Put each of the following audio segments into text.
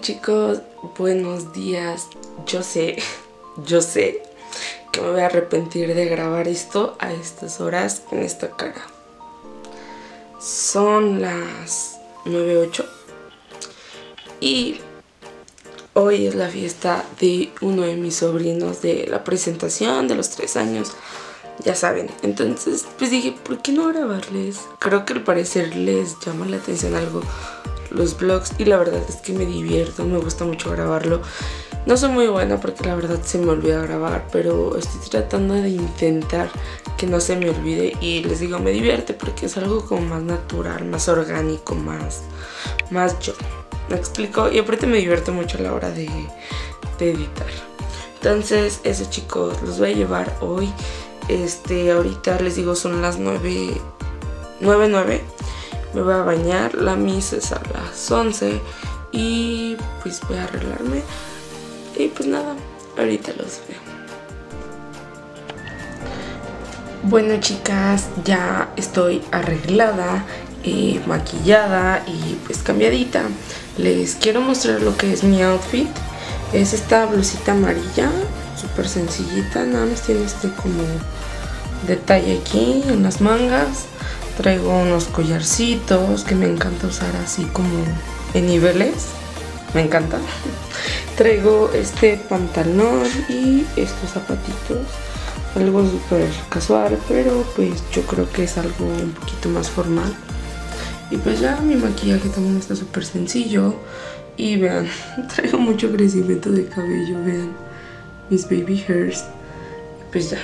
Chicos, buenos días. Yo sé, yo sé que me voy a arrepentir de grabar esto a estas horas en esta cara. Son las 9.08 y hoy es la fiesta de uno de mis sobrinos de la presentación de los tres años. Ya saben, entonces pues dije, ¿por qué no grabarles? Creo que al parecer les llama la atención algo los vlogs y la verdad es que me divierto, me gusta mucho grabarlo. No soy muy buena porque la verdad se me olvida grabar, pero estoy tratando de intentar que no se me olvide y les digo, me divierte porque es algo como más natural, más orgánico, más, más yo. ¿Me explico? Y aparte me divierto mucho a la hora de, de editar. Entonces, eso chicos, los voy a llevar hoy. Este, ahorita les digo, son las 9, 9, 9 me voy a bañar, la misa es a las 11 y pues voy a arreglarme y pues nada, ahorita los veo. Bueno chicas, ya estoy arreglada, y maquillada y pues cambiadita. Les quiero mostrar lo que es mi outfit. Es esta blusita amarilla, súper sencillita, nada más tiene este como detalle aquí en las mangas Traigo unos collarcitos que me encanta usar así como en niveles. Me encanta. Traigo este pantalón y estos zapatitos. Algo súper casual, pero pues yo creo que es algo un poquito más formal. Y pues ya mi maquillaje también está súper sencillo. Y vean, traigo mucho crecimiento de cabello, vean. Mis baby hairs. Pues ya,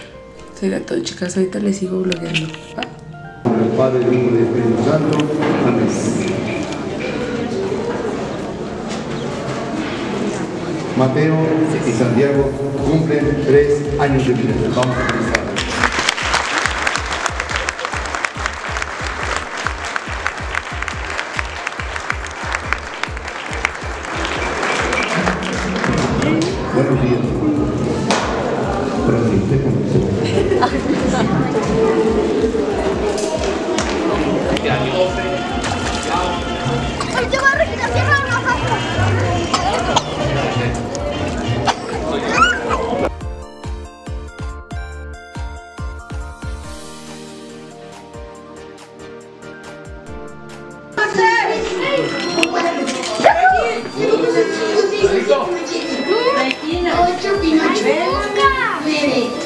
será todo chicas, ahorita les sigo blogueando. Padre, Hijo y Espíritu Santo. Amén. Mateo y Santiago cumplen tres años de vida. Vamos a comenzar.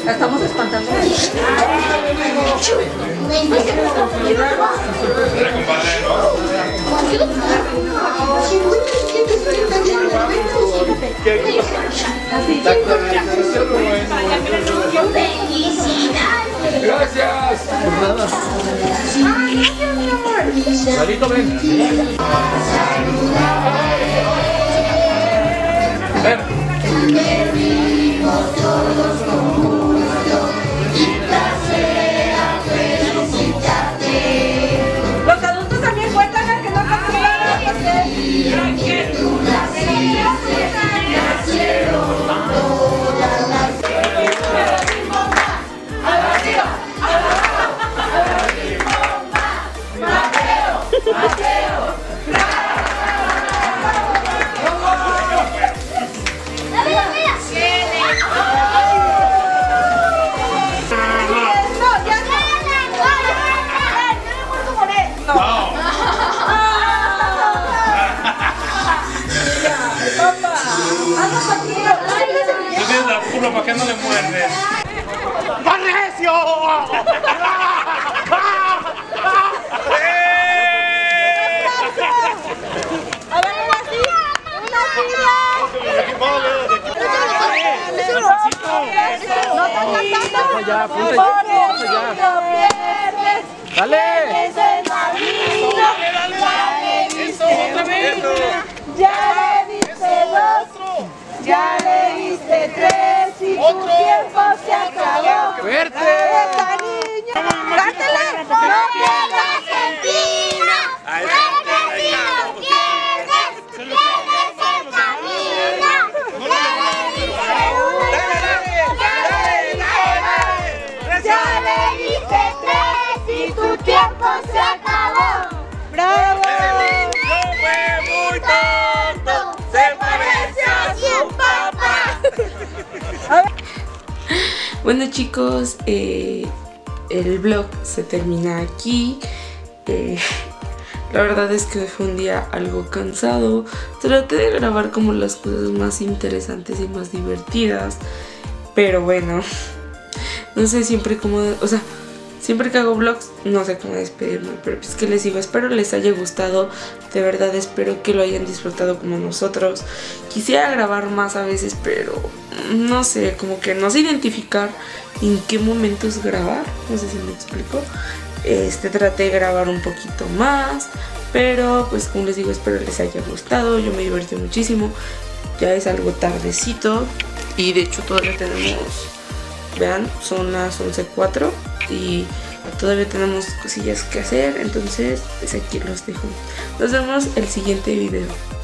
La estamos espantando. Gracias. Por nada. Salito, ven. Ven. A ver, una así. Una así. No están cantando. Ya, apunta ya, y tu tiempo se acabó. ¡Bravo! No fue muy tonto, se parece a su papá. bueno chicos, eh, el vlog se termina aquí. Eh, la verdad es que fue un día algo cansado. Traté de grabar como las cosas más interesantes y más divertidas. Pero bueno, no sé siempre cómo... O sea, siempre que hago vlogs no sé cómo despedirme. Pero pues que les digo, espero les haya gustado. De verdad espero que lo hayan disfrutado como nosotros. Quisiera grabar más a veces, pero no sé, como que no sé identificar en qué momentos grabar. No sé si me explico. Este, traté de grabar un poquito más, pero pues como les digo, espero les haya gustado. Yo me divertí muchísimo. Ya es algo tardecito y de hecho todavía tenemos, vean, son las 11.04 y todavía tenemos cosillas que hacer. Entonces, pues aquí los dejo. Nos vemos el siguiente video.